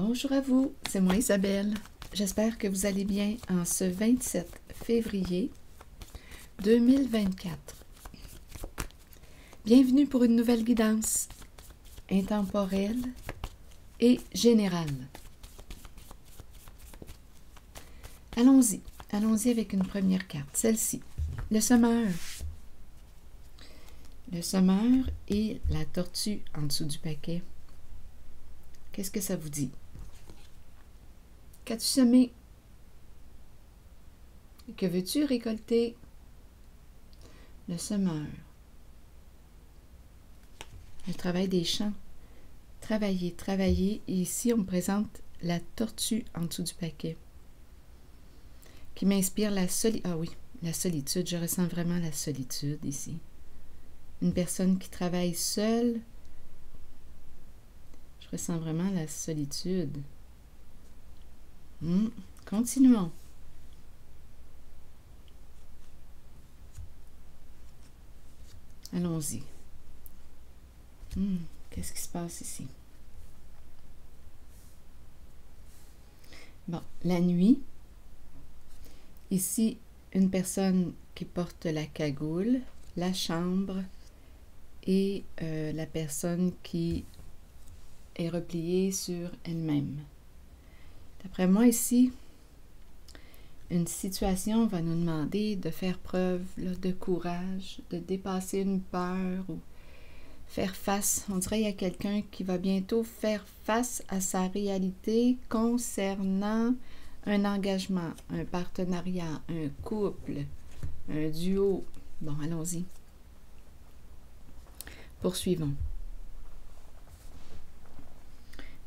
Bonjour à vous, c'est moi Isabelle. J'espère que vous allez bien en ce 27 février 2024. Bienvenue pour une nouvelle guidance intemporelle et générale. Allons-y, allons-y avec une première carte, celle-ci, le semeur. Le semeur et la tortue en dessous du paquet. Qu'est-ce que ça vous dit? Qu'as-tu semé? Que veux-tu récolter? Le semeur. Le travail des champs. Travailler, travailler. Et ici, on me présente la tortue en dessous du paquet. Qui m'inspire la solitude. Ah oui, la solitude. Je ressens vraiment la solitude ici. Une personne qui travaille seule je ressens vraiment la solitude. Hmm, continuons. Allons-y. Hmm, qu'est-ce qui se passe ici? Bon, la nuit. Ici, une personne qui porte la cagoule, la chambre et euh, la personne qui est repliée sur elle-même. D'après moi, ici, une situation va nous demander de faire preuve de courage, de dépasser une peur ou faire face. On dirait qu'il y a quelqu'un qui va bientôt faire face à sa réalité concernant un engagement, un partenariat, un couple, un duo. Bon, allons-y. Poursuivons.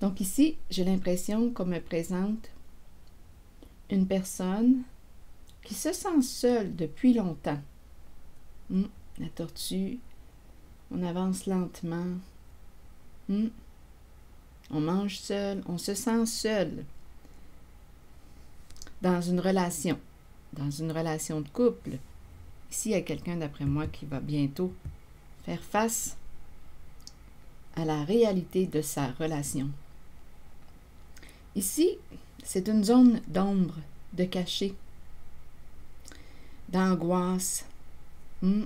Donc ici, j'ai l'impression qu'on me présente une personne qui se sent seule depuis longtemps. Hmm, la tortue, on avance lentement. Hmm, on mange seul, on se sent seul dans une relation, dans une relation de couple. Ici, il y a quelqu'un d'après moi qui va bientôt faire face à la réalité de sa relation. Ici, c'est une zone d'ombre, de cachet, d'angoisse. Hmm.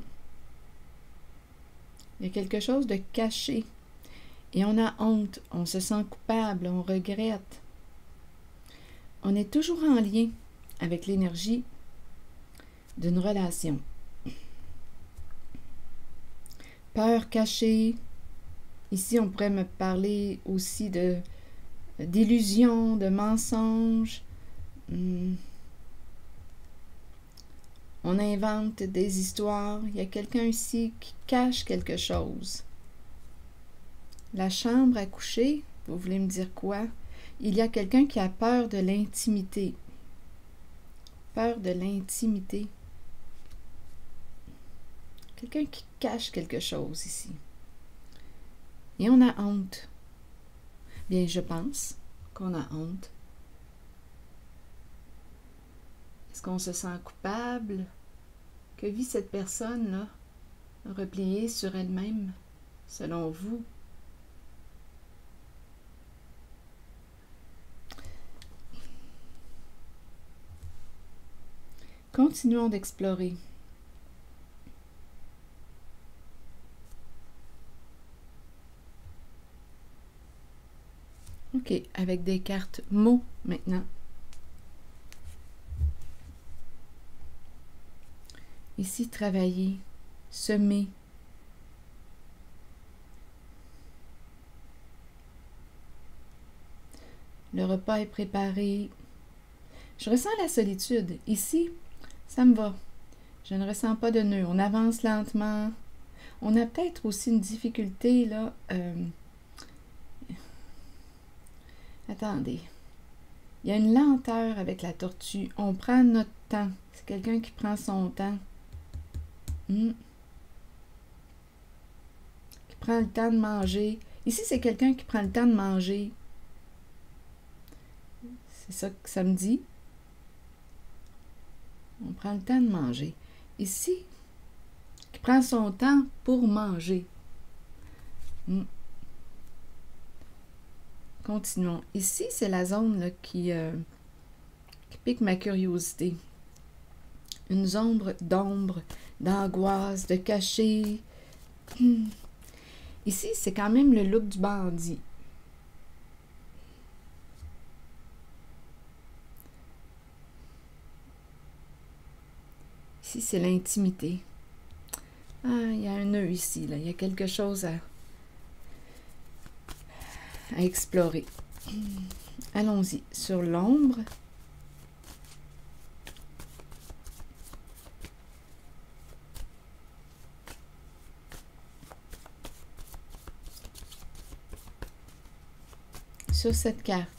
Il y a quelque chose de caché. Et on a honte, on se sent coupable, on regrette. On est toujours en lien avec l'énergie d'une relation. Peur cachée. Ici, on pourrait me parler aussi de d'illusions, de mensonges. Hmm. On invente des histoires. Il y a quelqu'un ici qui cache quelque chose. La chambre à coucher, vous voulez me dire quoi? Il y a quelqu'un qui a peur de l'intimité. Peur de l'intimité. Quelqu'un qui cache quelque chose ici. Et on a honte. Bien, je pense qu'on a honte. Est-ce qu'on se sent coupable? Que vit cette personne-là, repliée sur elle-même, selon vous? Continuons d'explorer. OK, avec des cartes mots maintenant. Ici, travailler, semer. Le repas est préparé. Je ressens la solitude. Ici, ça me va. Je ne ressens pas de nœud. On avance lentement. On a peut-être aussi une difficulté, là. Euh, Attendez. Il y a une lenteur avec la tortue. On prend notre temps. C'est quelqu'un qui prend son temps. Hmm. Qui prend le temps de manger. Ici, c'est quelqu'un qui prend le temps de manger. C'est ça que ça me dit. On prend le temps de manger. Ici, qui prend son temps pour manger. Hmm. Continuons. Ici, c'est la zone euh, qui pique ma curiosité. Une zone d'ombre, d'angoisse, de cachet. Hmm. Ici, c'est quand même le look du bandit. Ici, c'est l'intimité. Ah, il y a un nœud ici, là. Il y a quelque chose à, à explorer. Allons-y. Sur l'ombre. Sur cette carte.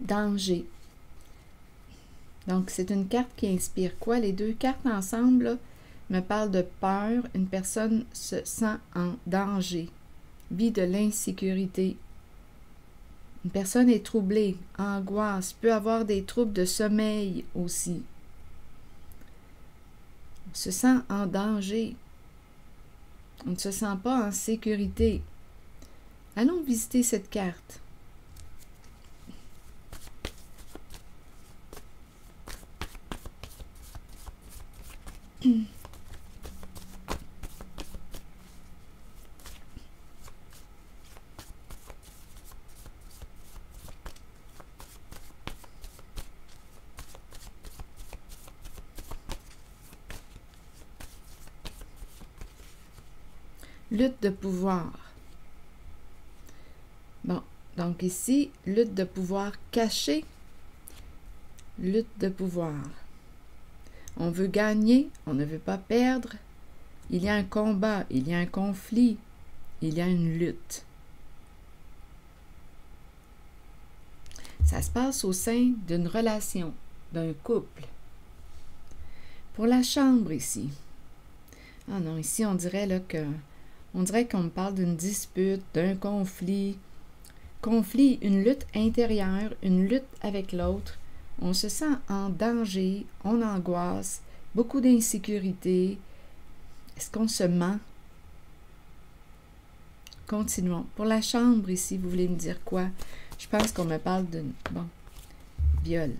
Danger. Donc, c'est une carte qui inspire quoi? Les deux cartes ensemble me parlent de peur. Une personne se sent en danger, vit de l'insécurité. Une personne est troublée, angoisse, peut avoir des troubles de sommeil aussi. On se sent en danger. On ne se sent pas en sécurité. Allons visiter cette carte. Lutte de pouvoir. Bon, donc ici, lutte de pouvoir caché. Lutte de pouvoir. On veut gagner, on ne veut pas perdre. Il y a un combat, il y a un conflit, il y a une lutte. Ça se passe au sein d'une relation, d'un couple. Pour la chambre ici. Ah non, ici on dirait là que on dirait qu'on me parle d'une dispute, d'un conflit. Conflit, une lutte intérieure, une lutte avec l'autre, on se sent en danger, on angoisse, beaucoup d'insécurité. Est-ce qu'on se ment? Continuons. Pour la chambre ici, vous voulez me dire quoi? Je pense qu'on me parle de... Bon, viol.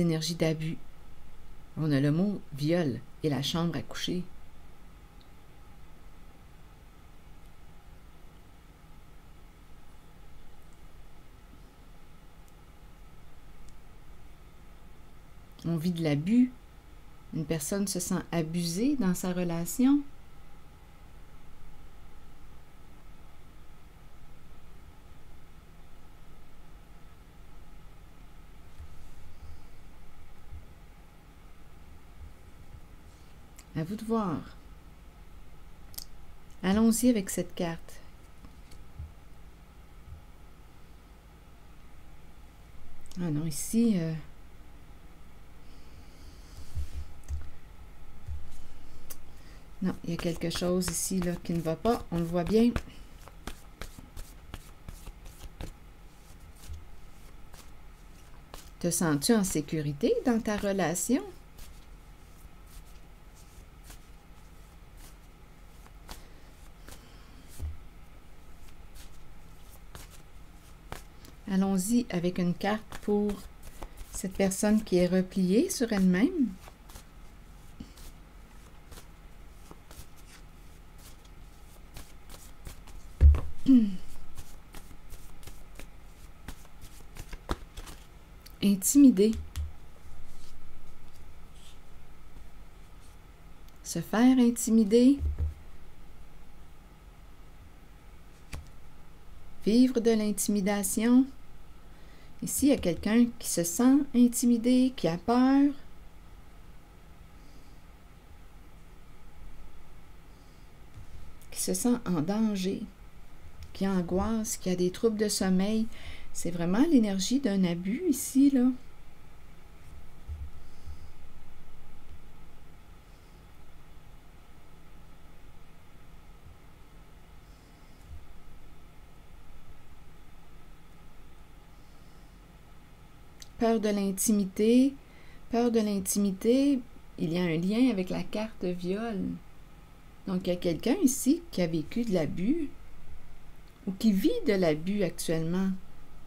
Énergies d'abus. On a le mot viol et la chambre à coucher. On vit de l'abus. Une personne se sent abusée dans sa relation. À Allons-y avec cette carte. Ah non, ici... Euh, non, il y a quelque chose ici là, qui ne va pas. On le voit bien. Te sens-tu en sécurité dans ta relation? Allons-y avec une carte pour cette personne qui est repliée sur elle-même. Intimider. Se faire intimider. Vivre de l'intimidation. Ici, il y a quelqu'un qui se sent intimidé, qui a peur. Qui se sent en danger, qui angoisse, qui a des troubles de sommeil. C'est vraiment l'énergie d'un abus ici, là. Peur de l'intimité. Peur de l'intimité, il y a un lien avec la carte viol. Donc, il y a quelqu'un ici qui a vécu de l'abus ou qui vit de l'abus actuellement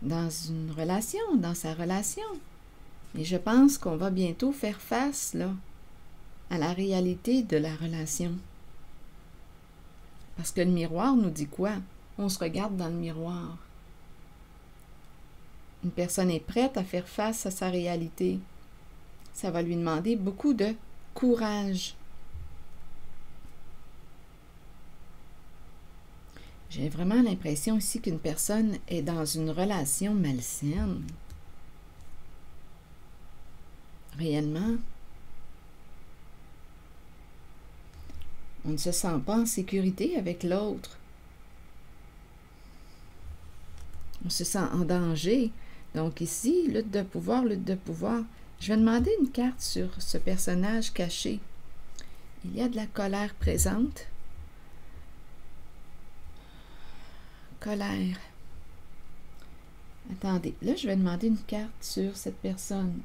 dans une relation, dans sa relation. Et je pense qu'on va bientôt faire face, là, à la réalité de la relation. Parce que le miroir nous dit quoi? On se regarde dans le miroir. Une personne est prête à faire face à sa réalité. Ça va lui demander beaucoup de courage. J'ai vraiment l'impression ici qu'une personne est dans une relation malsaine. Réellement. On ne se sent pas en sécurité avec l'autre. On se sent en danger. Donc ici, lutte de pouvoir, lutte de pouvoir. Je vais demander une carte sur ce personnage caché. Il y a de la colère présente. Colère. Attendez, là, je vais demander une carte sur cette personne.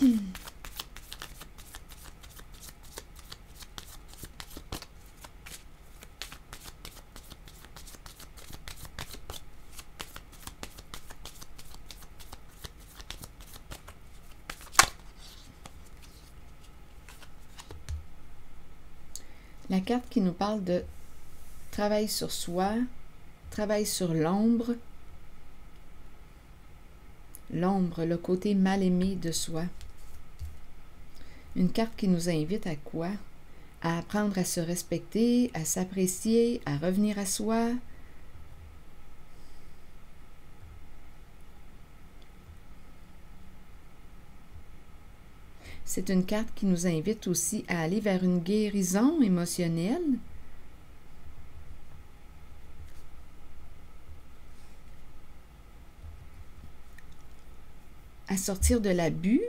La carte qui nous parle de travail sur soi, travail sur l'ombre, l'ombre, le côté mal aimé de soi. Une carte qui nous invite à quoi? À apprendre à se respecter, à s'apprécier, à revenir à soi. C'est une carte qui nous invite aussi à aller vers une guérison émotionnelle. à sortir de l'abus,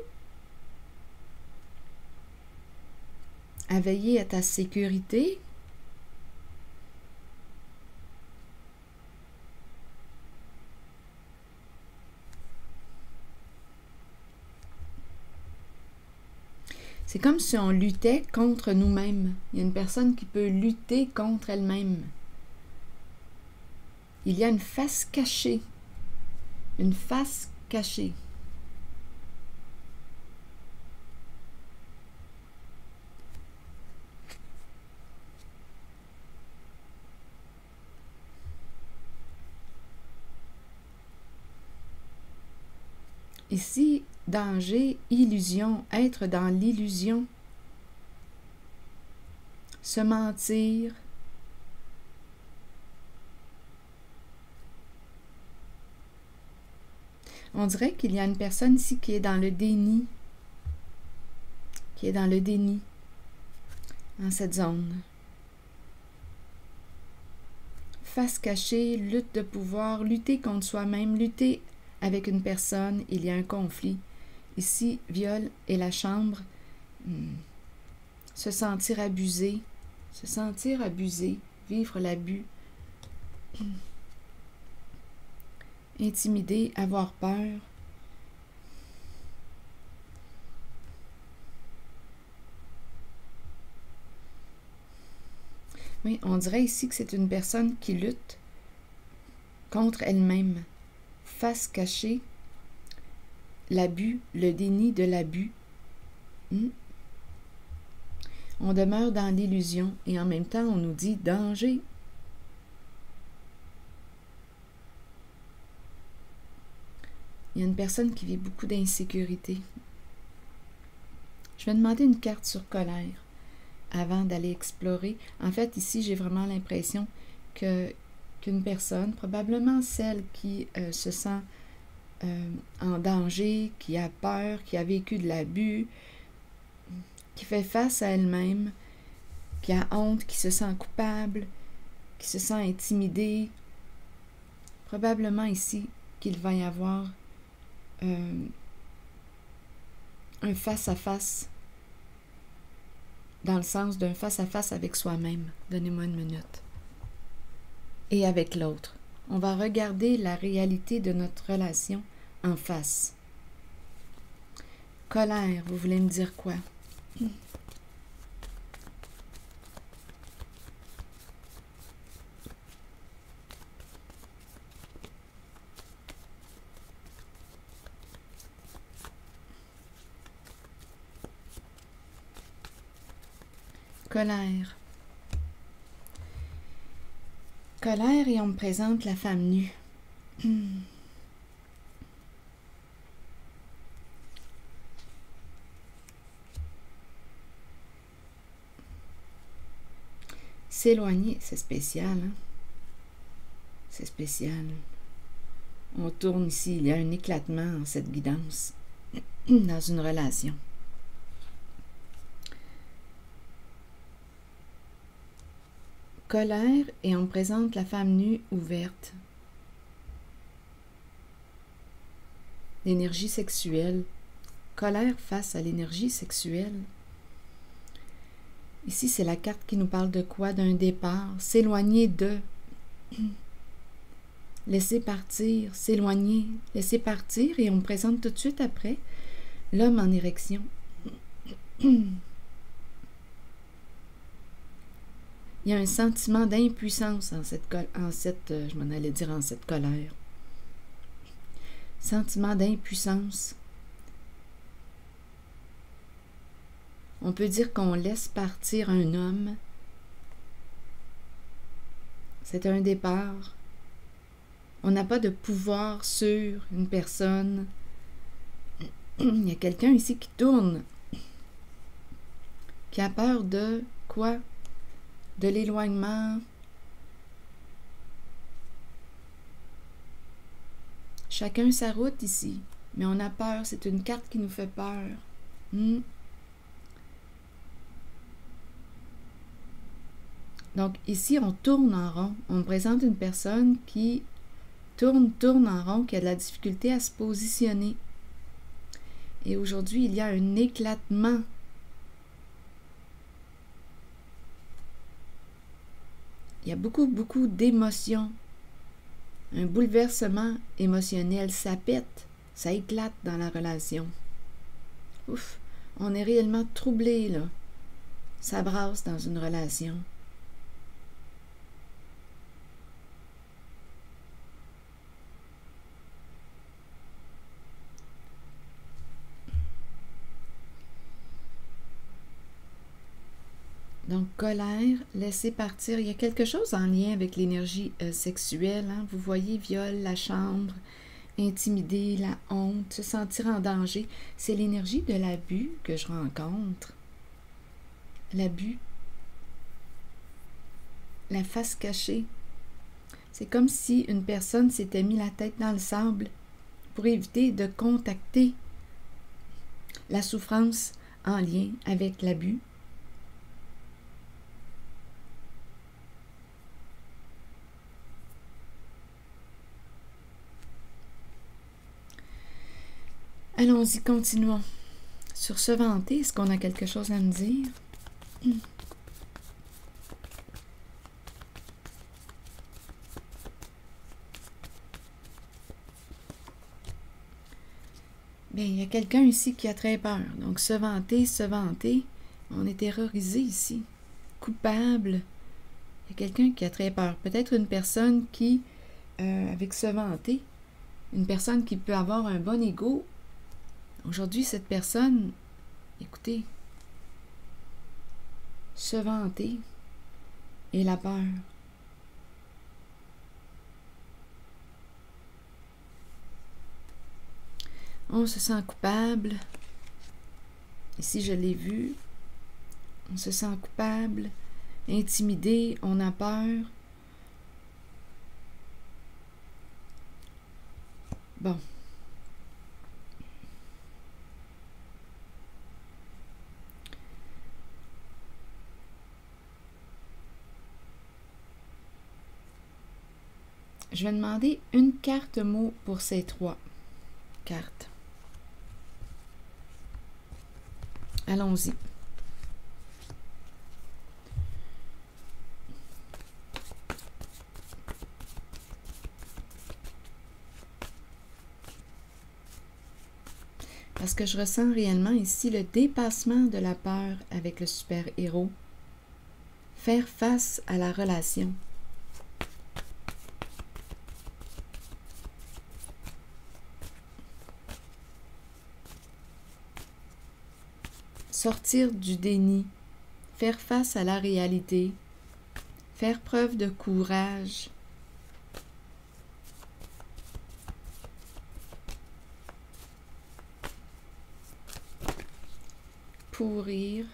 à veiller à ta sécurité. C'est comme si on luttait contre nous-mêmes. Il y a une personne qui peut lutter contre elle-même. Il y a une face cachée. Une face cachée. Ici, danger, illusion, être dans l'illusion, se mentir, On dirait qu'il y a une personne ici qui est dans le déni, qui est dans le déni, dans cette zone. Face cachée, lutte de pouvoir, lutter contre soi-même, lutter avec une personne, il y a un conflit. Ici, viol et la chambre, hmm, se sentir abusé, se sentir abusé, vivre l'abus, hmm. intimider, avoir peur. Oui, on dirait ici que c'est une personne qui lutte contre elle-même face cachée, l'abus, le déni de l'abus. Hmm? On demeure dans l'illusion et en même temps on nous dit danger. Il y a une personne qui vit beaucoup d'insécurité. Je vais demander une carte sur colère avant d'aller explorer. En fait, ici, j'ai vraiment l'impression que qu'une personne, probablement celle qui euh, se sent euh, en danger, qui a peur, qui a vécu de l'abus, qui fait face à elle-même, qui a honte, qui se sent coupable, qui se sent intimidée. Probablement ici qu'il va y avoir euh, un face-à-face dans le sens d'un face-à-face avec soi-même. Donnez-moi une minute. Et avec l'autre. On va regarder la réalité de notre relation en face. Colère, vous voulez me dire quoi? Colère. Colère et on me présente la femme nue. S'éloigner, c'est spécial. C'est spécial. On tourne ici, il y a un éclatement en cette guidance dans une relation. colère et on présente la femme nue ouverte. L'énergie sexuelle. Colère face à l'énergie sexuelle. Ici, c'est la carte qui nous parle de quoi? D'un départ, s'éloigner de. Laisser partir, s'éloigner, laisser partir, et on présente tout de suite après l'homme en érection. il y a un sentiment d'impuissance en cette, en cette euh, je m'en allais dire en cette colère. Sentiment d'impuissance. On peut dire qu'on laisse partir un homme. C'est un départ. On n'a pas de pouvoir sur une personne. Il y a quelqu'un ici qui tourne, qui a peur de quoi? De l'éloignement. Chacun sa route ici, mais on a peur, c'est une carte qui nous fait peur. Hmm? Donc ici, on tourne en rond. On présente une personne qui tourne, tourne en rond, qui a de la difficulté à se positionner. Et aujourd'hui, il y a un éclatement il y a beaucoup, beaucoup d'émotions. Un bouleversement émotionnel, ça pète, ça éclate dans la relation. Ouf, on est réellement troublé, là. Ça brasse dans une relation. Donc, colère, laisser partir. Il y a quelque chose en lien avec l'énergie euh, sexuelle. Hein? Vous voyez, viol, la chambre, intimider, la honte, se sentir en danger. C'est l'énergie de l'abus que je rencontre. L'abus. La face cachée. C'est comme si une personne s'était mis la tête dans le sable pour éviter de contacter la souffrance en lien avec l'abus Allons-y, continuons. Sur ce vanté, est-ce qu'on a quelque chose à me dire? Bien, il y a quelqu'un ici qui a très peur. Donc, se vanter, se vanter, on est terrorisé ici. Coupable. Il y a quelqu'un qui a très peur. Peut-être une personne qui, euh, avec se vanter, une personne qui peut avoir un bon ego Aujourd'hui, cette personne, écoutez, se vanter et la peur. On se sent coupable. Ici, je l'ai vu. On se sent coupable, intimidé, on a peur. Bon. Je vais demander une carte mot pour ces trois cartes. Allons-y. Parce que je ressens réellement ici le dépassement de la peur avec le super-héros. Faire face à la relation, Sortir du déni. Faire face à la réalité. Faire preuve de courage. pourrir.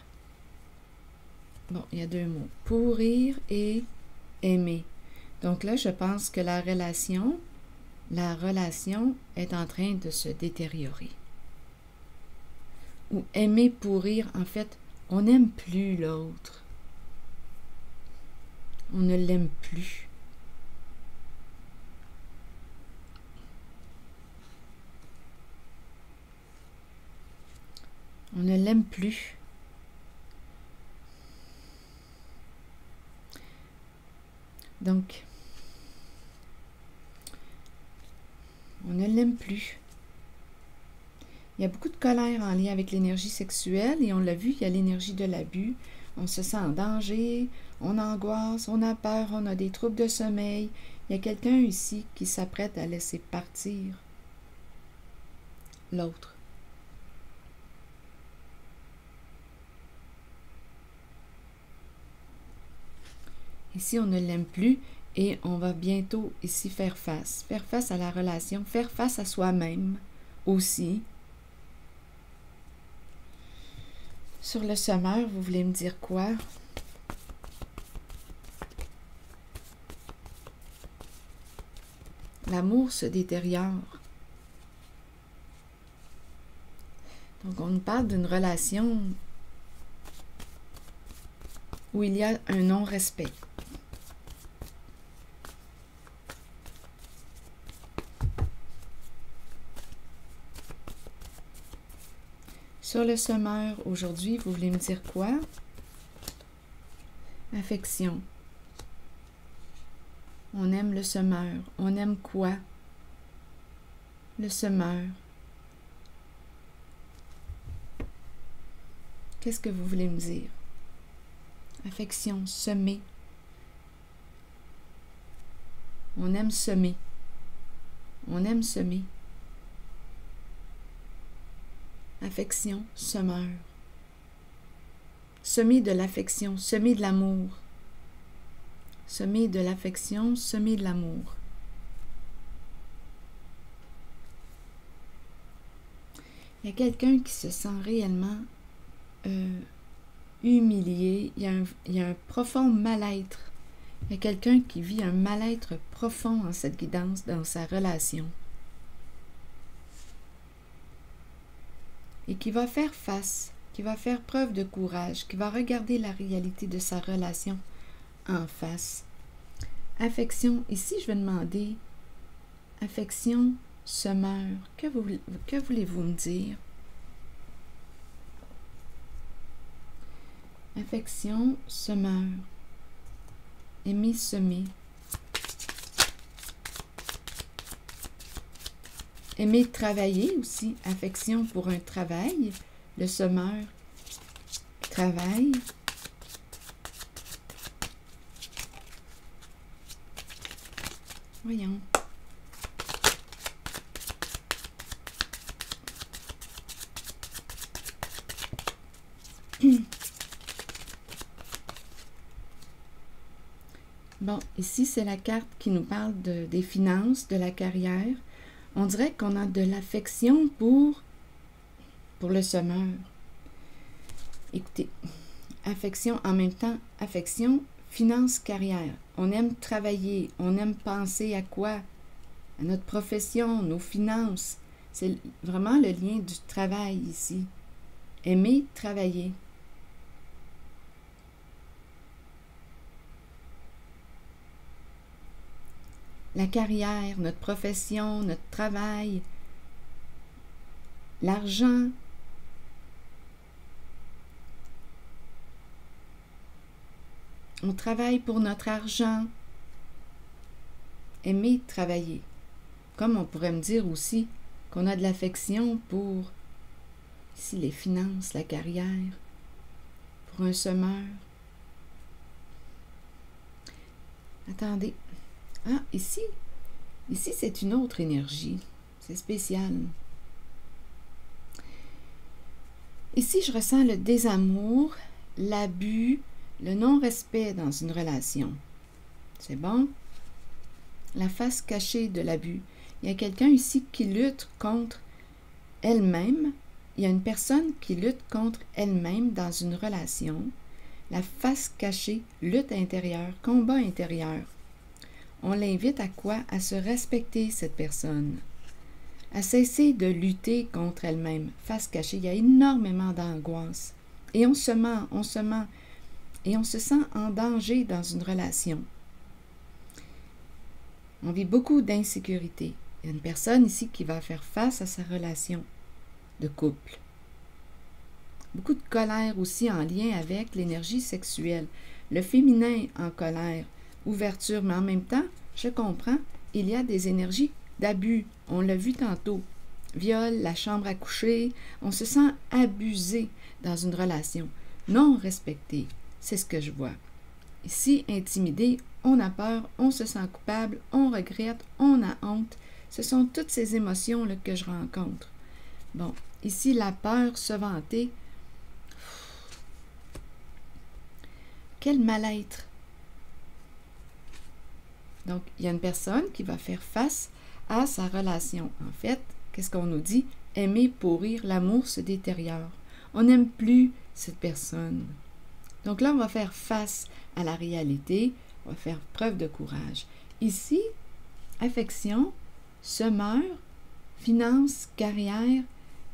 Bon, il y a deux mots. Pourrir et aimer. Donc là, je pense que la relation, la relation est en train de se détériorer. Ou aimer pourrir, en fait, on n'aime plus l'autre. On ne l'aime plus. On ne l'aime plus. Donc, on ne l'aime plus. Il y a beaucoup de colère en lien avec l'énergie sexuelle et on l'a vu, il y a l'énergie de l'abus. On se sent en danger, on angoisse, on a peur, on a des troubles de sommeil. Il y a quelqu'un ici qui s'apprête à laisser partir l'autre. Ici, on ne l'aime plus et on va bientôt ici faire face. Faire face à la relation, faire face à soi-même aussi. Sur le semeur, vous voulez me dire quoi? L'amour se détériore. Donc, on nous parle d'une relation où il y a un non-respect. Sur le semeur, aujourd'hui, vous voulez me dire quoi? Affection. On aime le semeur. On aime quoi? Le semeur. Qu'est-ce que vous voulez me dire? Affection, semer. On aime semer. On aime semer. Affection, semeur. Semer de l'affection, semer de l'amour. Semer de l'affection, semer de l'amour. Il y a quelqu'un qui se sent réellement euh, humilié, il y a un profond mal-être. Il y a quelqu'un qui vit un mal-être profond en cette guidance dans sa relation. Et qui va faire face, qui va faire preuve de courage, qui va regarder la réalité de sa relation en face. Affection, ici je vais demander, affection semeur, que, que voulez-vous me dire? Affection semeur, aimer semer. Aimer travailler aussi, affection pour un travail, le semeur travaille. Voyons. Bon, ici, c'est la carte qui nous parle de, des finances, de la carrière on dirait qu'on a de l'affection pour, pour le semeur. Écoutez, affection en même temps, affection, finance, carrière. On aime travailler, on aime penser à quoi? À notre profession, nos finances. C'est vraiment le lien du travail ici. Aimer travailler. La carrière, notre profession, notre travail, l'argent. On travaille pour notre argent. Aimer travailler. Comme on pourrait me dire aussi qu'on a de l'affection pour Ici, les finances, la carrière, pour un semeur. Attendez. Ah, ici, ici, c'est une autre énergie. C'est spécial. Ici, je ressens le désamour, l'abus, le non-respect dans une relation. C'est bon? La face cachée de l'abus. Il y a quelqu'un ici qui lutte contre elle-même. Il y a une personne qui lutte contre elle-même dans une relation. La face cachée, lutte intérieure, combat intérieur. On l'invite à quoi? À se respecter, cette personne. À cesser de lutter contre elle-même. Face cachée, il y a énormément d'angoisse. Et on se ment, on se ment. Et on se sent en danger dans une relation. On vit beaucoup d'insécurité. Il y a une personne ici qui va faire face à sa relation de couple. Beaucoup de colère aussi en lien avec l'énergie sexuelle. Le féminin en colère, ouverture, mais en même temps, je comprends, il y a des énergies d'abus. On l'a vu tantôt. Viol, la chambre à coucher, on se sent abusé dans une relation, non respecté. C'est ce que je vois. Ici, intimidé, on a peur, on se sent coupable, on regrette, on a honte. Ce sont toutes ces émotions là, que je rencontre. Bon, ici, la peur, se vanter. Quel mal-être. Donc, il y a une personne qui va faire face à sa relation. En fait, qu'est-ce qu'on nous dit? Aimer pourrir, l'amour se détériore. On n'aime plus cette personne. Donc là, on va faire face à la réalité, on va faire preuve de courage. Ici, affection, semeur, finance, carrière,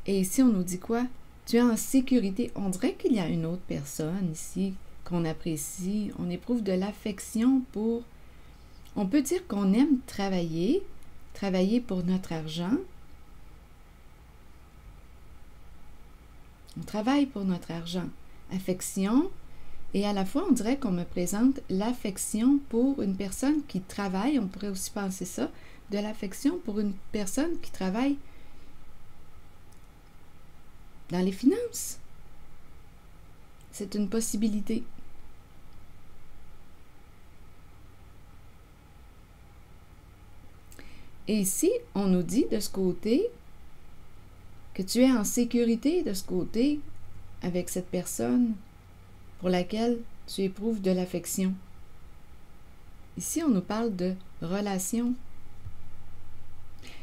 et ici, on nous dit quoi? Tu es en sécurité. On dirait qu'il y a une autre personne ici qu'on apprécie. On éprouve de l'affection pour... On peut dire qu'on aime travailler, travailler pour notre argent. On travaille pour notre argent. Affection, et à la fois, on dirait qu'on me présente l'affection pour une personne qui travaille, on pourrait aussi penser ça, de l'affection pour une personne qui travaille dans les finances. C'est une possibilité. Et ici, on nous dit de ce côté que tu es en sécurité de ce côté avec cette personne pour laquelle tu éprouves de l'affection? Ici, on nous parle de relation.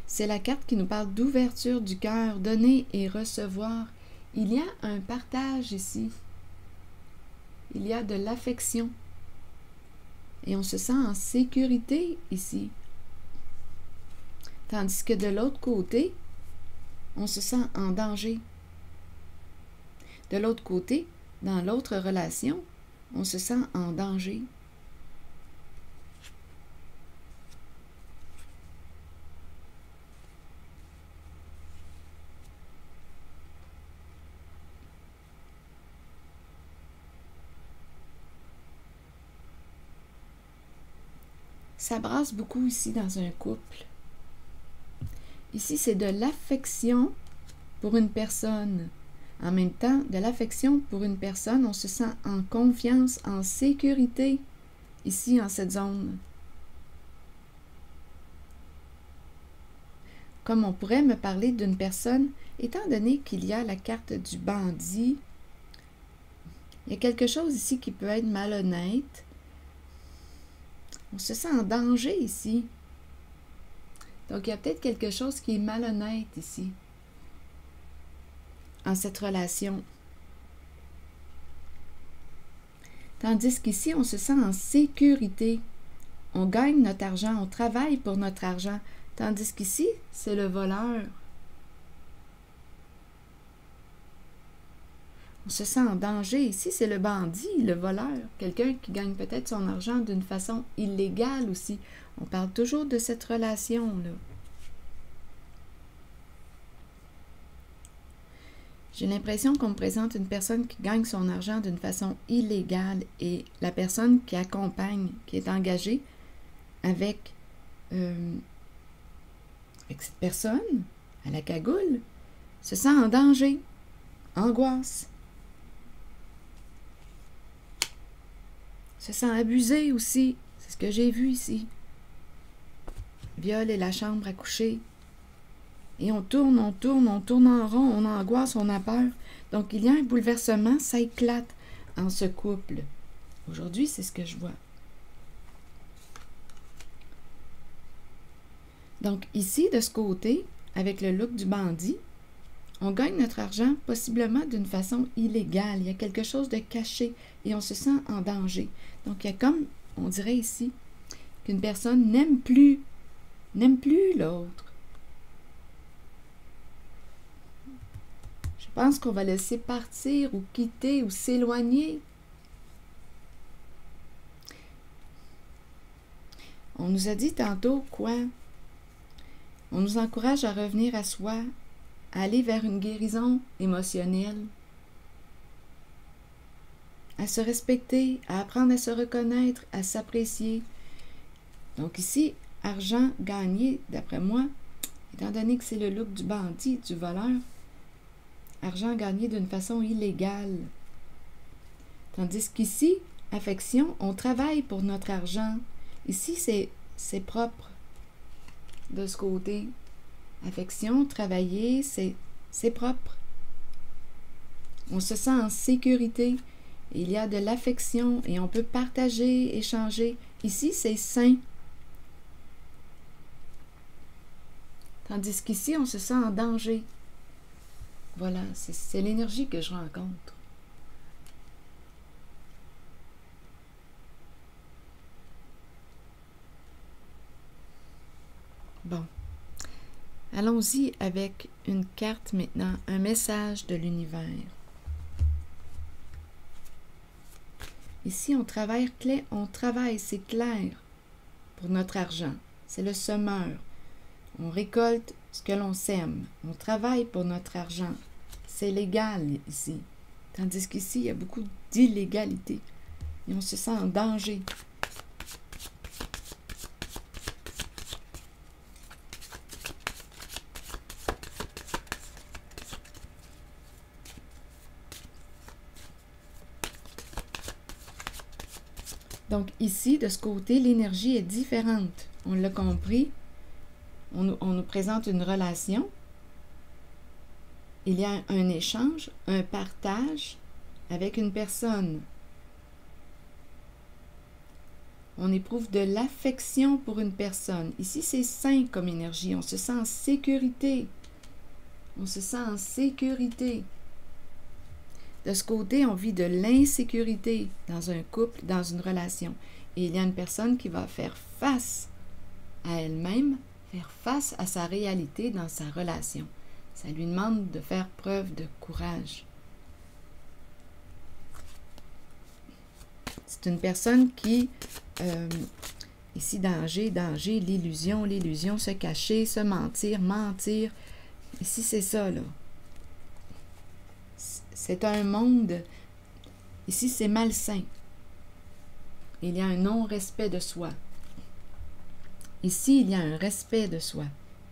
C'est la carte qui nous parle d'ouverture du cœur, donner et recevoir. Il y a un partage ici. Il y a de l'affection. Et on se sent en sécurité ici. Tandis que de l'autre côté, on se sent en danger. De l'autre côté, dans l'autre relation, on se sent en danger. Ça brasse beaucoup ici dans un couple. Ici, c'est de l'affection pour une personne. En même temps, de l'affection pour une personne, on se sent en confiance, en sécurité ici en cette zone. Comme on pourrait me parler d'une personne, étant donné qu'il y a la carte du bandit, il y a quelque chose ici qui peut être malhonnête. On se sent en danger ici. Donc, il y a peut-être quelque chose qui est malhonnête ici en cette relation. Tandis qu'ici, on se sent en sécurité. On gagne notre argent, on travaille pour notre argent. Tandis qu'ici, c'est le voleur. On se sent en danger. Ici, c'est le bandit, le voleur. Quelqu'un qui gagne peut-être son argent d'une façon illégale aussi. On parle toujours de cette relation-là. J'ai l'impression qu'on me présente une personne qui gagne son argent d'une façon illégale et la personne qui accompagne, qui est engagée avec, euh, cette personne à la cagoule, se sent en danger. angoisse. Se sent abusé aussi. C'est ce que j'ai vu ici. Viol et la chambre à coucher. Et on tourne, on tourne, on tourne en rond, on angoisse, on a peur. Donc il y a un bouleversement, ça éclate en ce couple. Aujourd'hui, c'est ce que je vois. Donc ici, de ce côté, avec le look du bandit, on gagne notre argent possiblement d'une façon illégale. Il y a quelque chose de caché et on se sent en danger. Donc il y a comme, on dirait ici, qu'une personne n'aime plus, n'aime plus l'autre. Je pense qu'on va laisser partir ou quitter ou s'éloigner. On nous a dit tantôt quoi? On nous encourage à revenir à soi, à aller vers une guérison émotionnelle, à se respecter, à apprendre à se reconnaître, à s'apprécier. Donc ici, argent gagné, d'après moi, étant donné que c'est le look du bandit, du voleur, argent gagné d'une façon illégale. Tandis qu'ici, affection, on travaille pour notre argent. Ici, c'est propre de ce côté. Affection, travailler, c'est propre. On se sent en sécurité. Il y a de l'affection et on peut partager, échanger. Ici, c'est sain. Tandis qu'ici, on se sent en danger. Voilà, c'est l'énergie que je rencontre. Bon. Allons-y avec une carte maintenant, un message de l'univers. Ici, on travaille, on travaille, c'est clair, pour notre argent. C'est le semeur. On récolte ce que l'on sème. On travaille pour notre argent. C'est légal ici. Tandis qu'ici, il y a beaucoup d'illégalité. Et on se sent en danger. Donc ici, de ce côté, l'énergie est différente. On l'a compris. On, nous présente une relation. Il y a un échange, un partage avec une personne. On éprouve de l'affection pour une personne. Ici, c'est sain comme énergie. On se sent en sécurité. On se sent en sécurité. De ce côté, on vit de l'insécurité dans un couple, dans une relation. Et il y a une personne qui va faire face à elle-même, faire face à sa réalité dans sa relation. Ça lui demande de faire preuve de courage. C'est une personne qui, euh, ici, danger, danger, l'illusion, l'illusion, se cacher, se mentir, mentir. Ici, c'est ça, là. C'est un monde, ici c'est malsain. Il y a un non-respect de soi. Ici, il y a un respect de soi.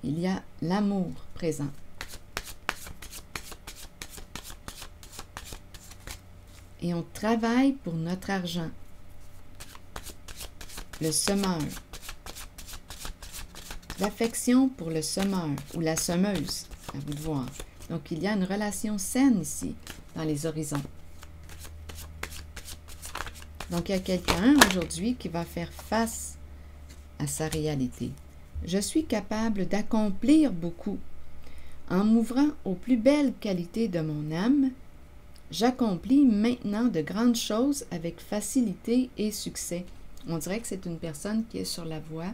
Il y a l'amour présent. Et on travaille pour notre argent. Le semeur. L'affection pour le semeur ou la semeuse, à vous de voir. Donc, il y a une relation saine ici dans les horizons. Donc, il y a quelqu'un aujourd'hui qui va faire face à sa réalité. Je suis capable d'accomplir beaucoup. En m'ouvrant aux plus belles qualités de mon âme, j'accomplis maintenant de grandes choses avec facilité et succès. On dirait que c'est une personne qui est sur la voie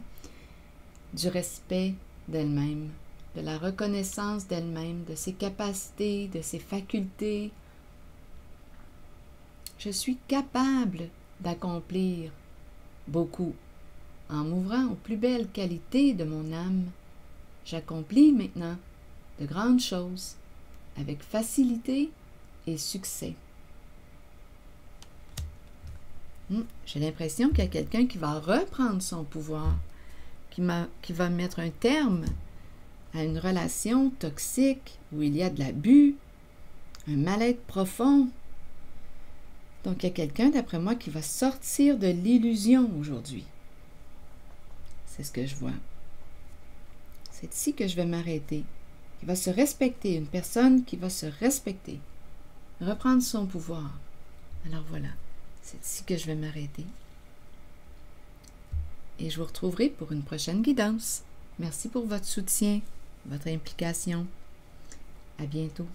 du respect d'elle-même, de la reconnaissance d'elle-même, de ses capacités, de ses facultés, je suis capable d'accomplir beaucoup. En m'ouvrant aux plus belles qualités de mon âme, j'accomplis maintenant de grandes choses avec facilité et succès. Hmm, j'ai l'impression qu'il y a quelqu'un qui va reprendre son pouvoir, qui, qui va mettre un terme à une relation toxique où il y a de l'abus, un mal-être profond. Donc, il y a quelqu'un, d'après moi, qui va sortir de l'illusion aujourd'hui. C'est ce que je vois. C'est ici que je vais m'arrêter. Qui va se respecter, une personne qui va se respecter, reprendre son pouvoir. Alors voilà, c'est ici que je vais m'arrêter. Et je vous retrouverai pour une prochaine guidance. Merci pour votre soutien, votre implication. À bientôt.